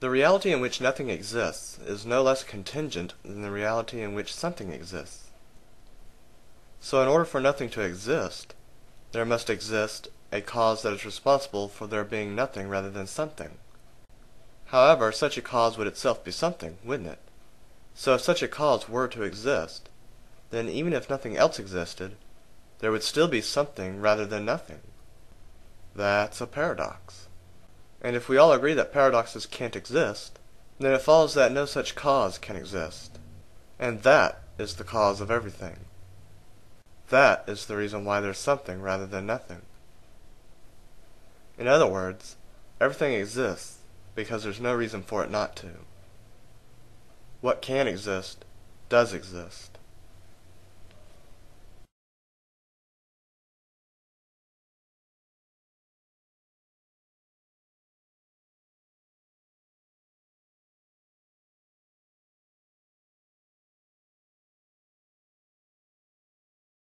The reality in which nothing exists is no less contingent than the reality in which something exists. So in order for nothing to exist, there must exist a cause that is responsible for there being nothing rather than something. However, such a cause would itself be something, wouldn't it? So if such a cause were to exist, then even if nothing else existed, there would still be something rather than nothing. That's a paradox. And if we all agree that paradoxes can't exist, then it follows that no such cause can exist. And that is the cause of everything. That is the reason why there's something rather than nothing. In other words, everything exists because there's no reason for it not to. What can exist does exist.